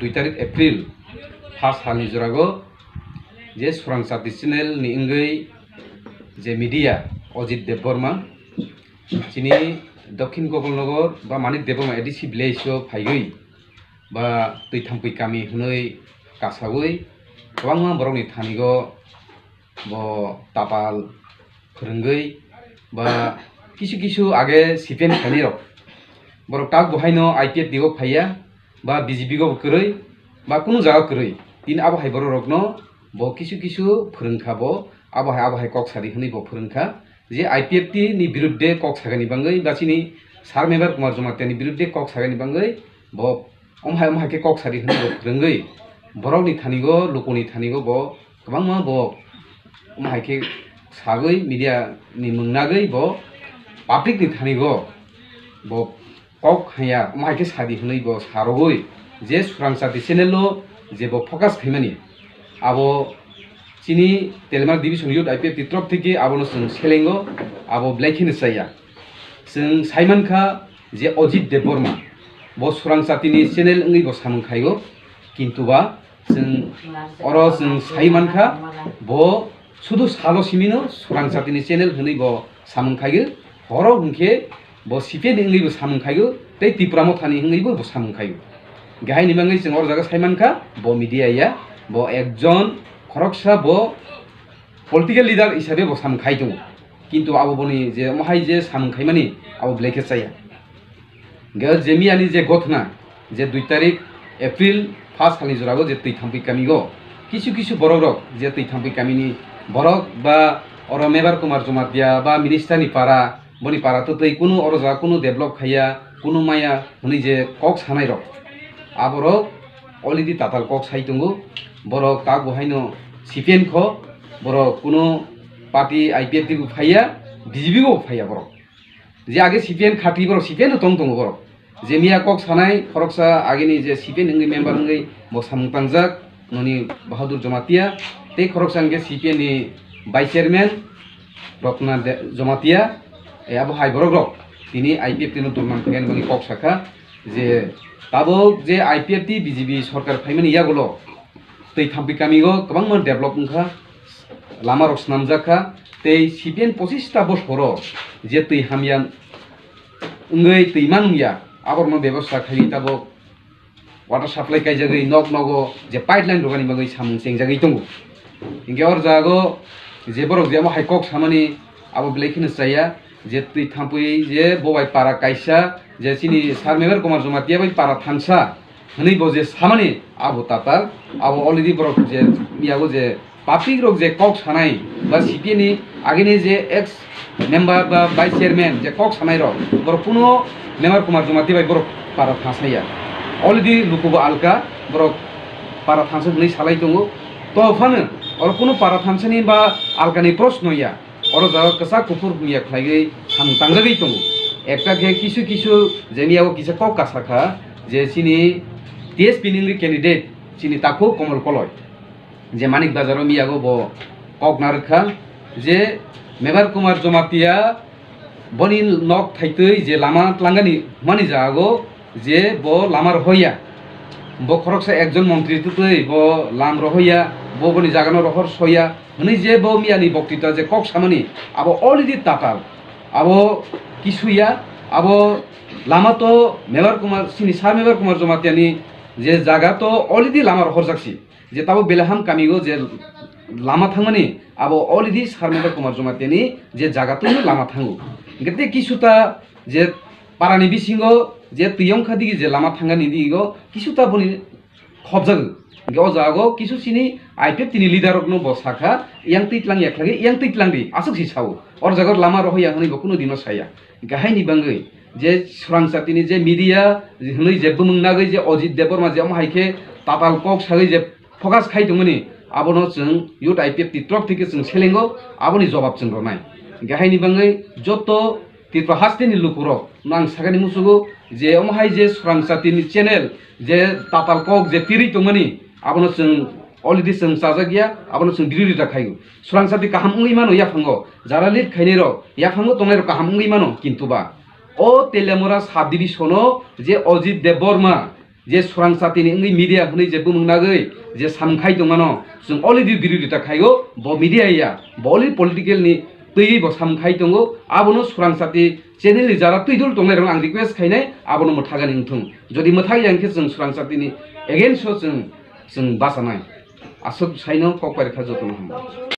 দুই তারিখ April first হানি জোরাগ যে সুরাং ট্রাডিশনেল নিঙ্গই যে মিডিয়া অজিত দেববর্মা চিনি দক্ষিণ গগলনগর বা মানিক দেববর্মা এডিসি ভিলেজ ফাইগৈ বা দুইথামপুই কামি হুনই কাসাগৈ গবাং বরং থানিগ বাপাল ফরঙ্গই বা কিছু কিছু আগে সিপিএন খানির বড় টাক বহাইন আইপিএফ দিব फाइया বা বিজেপিগ কरै বা কোনো জায়গা কरै তিন আবো হাই বড় রগ্ন, ব কিছু কিছু ফোরংখা ব আবো হাই আবো হাই কক সারি হনি ব ফোরংখা যে আইপিএফটি নি বিরুদ্ধে কক সাগানি বাঙ্গই বাচিনি সার মেবার কুমার জমাতিয়ানি বিরুদ্ধে কক সাগানি বাঙ্গই ব অমহাই অমহাকে কক সারি হনি ব ফোরঙ্গই বরকনি থানিগ লোকনি থানিগ ব গোবাং মা ব অমহাইকে সাগই মিডিয়ানি মুংনাগই ব পাবলিকনি থানিগ ব কক হাইয়া মাইকে সাদি হলেই বস হারো হই যে সুরাংসা সাদি যে ব ফোকাস ফেমানি আবো চিনি তেলমার ডিভিশন ইউ আইপিএফ তিত্রপ থেকে আবো সং সেলেঙ্গো আবো ব্ল্যাক হিন সাইয়া সং সাইমান খা যে অজিত দেববর্মা ব সুরাং সাদি নি সেলেল ইংই ব সামং খাইগো। কিন্তু বা সং অর সং সাইমান খা ব শুধু সালো সিমিনো সুরাংসা তিনি নি সেলেল হনি ব সামং খাইগো। হরো হংখে bo sipe ni ngi bo samung khayu tei tipra mo thani ngi bo samung khayu gahai ni mangai jeng or jaga saiman kha bo media ya bo ekjon bo political leader hisabe bo samung khai dong কিন্তু আবো বনি যে মহাই যে সামুং খাইমানি আবো ব্লেকে চাইয়া গে জেমিয়ানি যে ঘটনা যে দুই তারিখ এপ্রিল ফার্স্ট খালি জোরাগো যে তুই থাম্পি কামিগো কিছু কিছু বড় রক যে তুই থাম্পি কামিনি বরক বা অর মেবার কুমার জমাতিয়া বা মিনিস্টারনি পাড়া বনি পাড়া তো তৈ কোনো অরজা, কোনো ডেভেলপ খাইয়া, কোনো মায়া হনি যে কক সানাই রক। আবরক অলরেডি তাতাল কক সাই দঙ্গো বরক কাক বহাইনো সিপিএন খ। বরক কোনো পার্টি আইপিএফ দিগো ফাইয়া বিজেপিগো ফাইয়া বরক। যে আগে সিপিএন খাটি বরক সিপিএন তং দঙ্গো বরক। যে মিয়া কক সানাই, খরকসা আগেনি যে সিপিএন হঙ্গি মেম্বার হঙ্গি bo samung tangjak noni bahadur jamatia tei khoroksa hingke CPN ni vice chairman, Ratna Jamatia. Abu Hai বরগ্রক তিনি আইপিএফ তিনি দুর্মান ফেনগনি কক শাখা, যে তাবক যে আইপিএফ টি বিজেপি সরকার ফাইমানি ইয়াগুলো তৈ থাম্পি কামিগো গোবাং মান ডেভেলপ মুখা, লামা রক নামজাখা তৈ সিপিএন পঁচিশটা বছর যে তৈ হামিয়ান ওই তৈমান ইয়া আবার মানে ব্যবস্থা খাই তাবক, ওয়াটার সাপ্লাই কাইজাগৈ নগ নগ, যে পাইপ লাইন দোকানি বাগৈ সামু চেংজাগৈ দঙ্গ ইঙ্গে ওর জাগো, যে বরক যে আমার হাইকক সামানি আবার বেলাইখিনি চাইয়া যে তুই থাম্পুই যে ববাই পারা কাইসা, যে চিনি সার সারমেবের কমার জমা দিয়ে বাই পারা থানসা হনিব যে সামানি আবো তাতার আবো অলরেডি বরক যে ইয়াগো যে পাপিক রোগ যে কক সানাই, বা সিপিএনি আগেনি যে এক্স মেম্বার বা ভাইস চেয়ারম্যান যে কক সানাই রক বড় কোনো মেম্বার কুমার জমা দিয়ে বাই বরক পারা থাঁসাইয়া অলরেডি লুকুব আলকা বরক পারা থাঁসা হলেই সালাই তো তফানো ওর কোনো পারা থানসানি বা আলকানি প্রশ্ন ইয়া। অর জায়গা কাসা কুকুর মিয়া খাইগৈ সাম তাংজাগৈ দङ একটা ঘে কিছু কিছু যেনিয়াও কিছু কক কাসাখা যে চিনি টিএসপি নিলি ক্যান্ডিডেট চিনি তাকো কমল কলয়। যে মানিক বাজারও মিয়াগো ব কক নারখা যে মেবার কুমার জমাতিয়া বনি নক থাইতৈ, যে লামা লাঙ্গানি মানি যাগো যে ব লামার হইয়া। ব খরকসা একজন মন্ত্রী তুতৈ ব লাম রহইয়া ব বনি জাগানো রহর সইয়া হনি যে ব মিয়ানি বক্তৃতা, যে কক সামানি, আবো অলরেডি তাতাল। আবো কিছুইয়া আবো লামা তো মেবার কুমার সিনি সার মেবার কুমার জমাতিয়ানি, যে জায়গা তো অলরেডি লামার হর যাচ্ছি যে তাবো বেলাহাম কামিগো, যে লামা থাঙমানি আবো অলরেডি সার মেবার কুমার জমাতিয়ানি, যে জায়গা তো লামা থাঙো গেতে কিছুটা যে পারানি বিসিঙ্গ যে তুইয়ং খাদিগি যে লামা থাঙ্গানি দিগো কিছুটা বনি খবজাগ জাগো অ জাগো কিছু চিনি আইপে তিনি লিডারক ন বসাখা, ইয়াং তৈতলাং এক লাগে ইয়াং তৈতলাং দি, আসুক সি সাও অর জাগর লামা রহ ইয়াং হইব কোনো দিনও সাইয়া গাহাই নিবাঙ্গই যে সুরাংসা তিনি যে মিডিয়া হই যেবো মুংনাগৈ যে অজিত দেবর মাঝে আম হাইকে তাতাল কক সাগে যে ফকাস খাইদোমনি আবনো চং ইউথ আইপিএফ টিট্রক থেকে চং সেলেঙ্গো আবনি জবাব চং রনাই গাহাই নিবাঙ্গই যত তিত্র হাস্তিনি লুকুরক নাং সাগানি মুসুগো যে অমহাই যে সুরাংসা তিনি চ্যানেল যে তাতাল কক যে তিরি তোমনি আবনো जों অলরেডি जों जाजागिया आबनो जों बिरोधिता खाइगो सुरांसाति काहाम उंगै मानो याफांगो जारा लिट खाइने र याफांगो तंनाय र काहाम उंगै मानो किन्तुबा ও তেলেমরা সাব ডিভিশনও যে অজিত দেববর্মা जे सुरां जातिनि इंगै मिडिया हनै जेबो मोनागै जे सामखाय दङानो जों अलरेडि बिरोधिता खायो ब मिडिया ब अलि पलिटिकेलनि tui bo samkhai tongo abono surang sati channel jara tui dul tongle rong ang request khainai abono mothagan ingthung jodi mothai yang ke jeng surang sati ni again so jeng jeng basanai asok saino kokpare kha jotono hamba